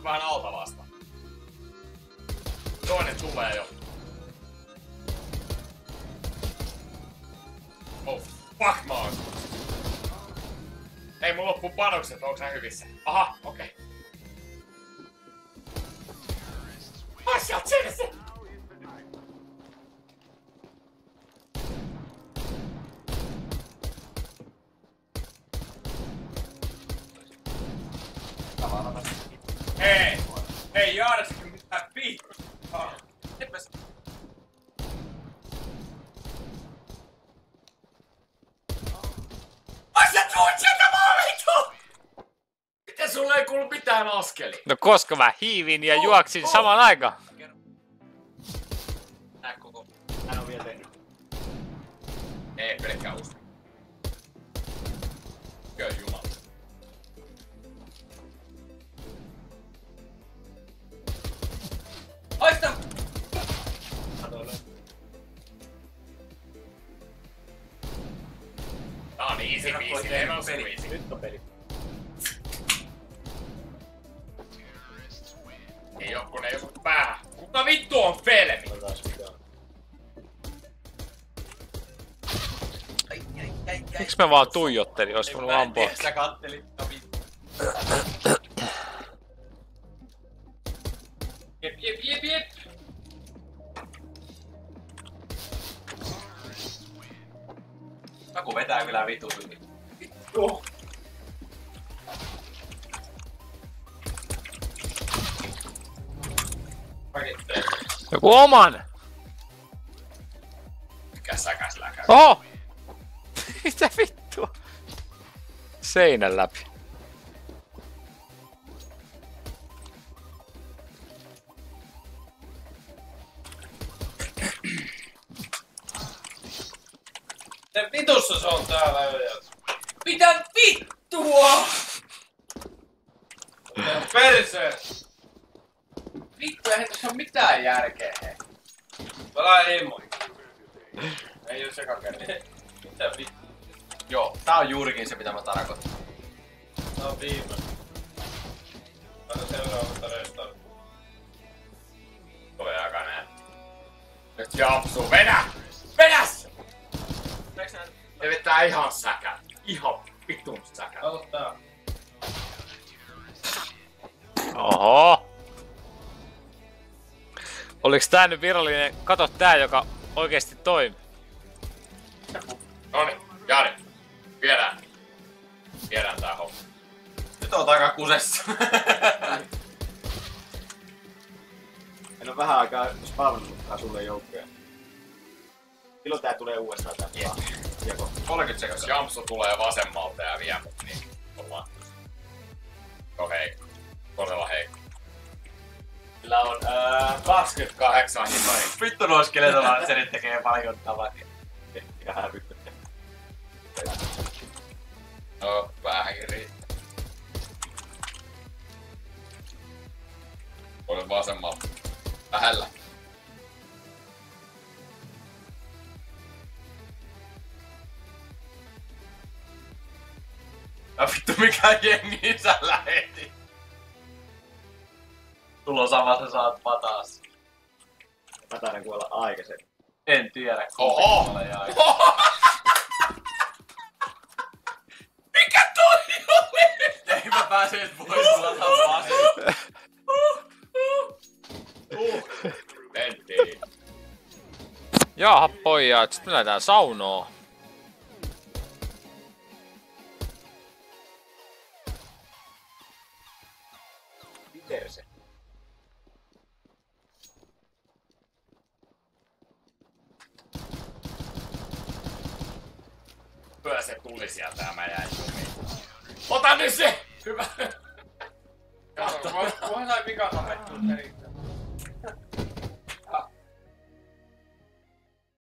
tuot vähän alta vasta. Toinen tulee jo. Oh, fuck mä oon. Ei, mulla loppuu panokset, onko sä hyvissä? Aha, okei. Okay. Ai, sieltä sinne! Hei! Sä tuut sieltä vittu! Miten sulle ei kuulu mitään askeli? No koska mä hiivin ja juoksin saman aikaan. Nää koko... Hän on vielä tehnyt. Ei, pelkkää usko. Easy peasy, lemon squeezy. Nyt on peli. Ei oo kun ei oo pää. Kuka vittu on Felmi? Katsotaan mitä on. Miksi mä vaan tuijottelin? Ois voinut ampua. Sä kattelit. No vittu. Jep, jep, jep, Joku vetää kyllä vittu yli. Vittu. Pakittele. Joku oman! Mikä säkäs läkä? Oho! Mitä vittua? Seinän läpi. Miten vitussa se on täällä jo? Mitä vittua? Perse? Vittu, eihän tässä oo mitään järkeä. hei. Pelaa Emoi. Ei oo sekakerta. Mitä vittu? Joo, tää on juurikin se mitä mä tarkoitan. Tää on viimeinen. Ne vetää ihan säkä. Ihan vitun säkä. Kato tää. Oho! Oliks tää nyt virallinen? Kato tää, joka oikeesti toimi. Noni, Jari. Viedään. Viedään tää homma. Nyt on taika kusessa. En oo vähän aikaa spawnannutkaan sulle joukkoja. Milloin tää tulee uudestaan tää yeah. jako? 30 Jos sekuntia. Jampsu tulee vasemmalta ja vie mut, niin ollaan. No heikko. Todella heikko. Sillä on ää, 28 himari. Vittu nuo se nyt tekee paljon tavaa. Ja hävyttä. No, vähänkin riittää. Olen vasemmalta. Lähellä. Ja vittu mikä jengi sä lähetit. Sulla on sama, sä saat pataas. Mä taidan kuolla aikaisemmin. En tiedä. Oho! jää. Mikä toi oli? Ei mä pääse edes pois, sulla on vasen. Mentiin. Jaaha pojat, sit me lähdetään saunoon. Kyllä se tuli sieltä ja mä jäin jumiin. Ota nyt se! Hyvä. Voi sai pika tapettua eri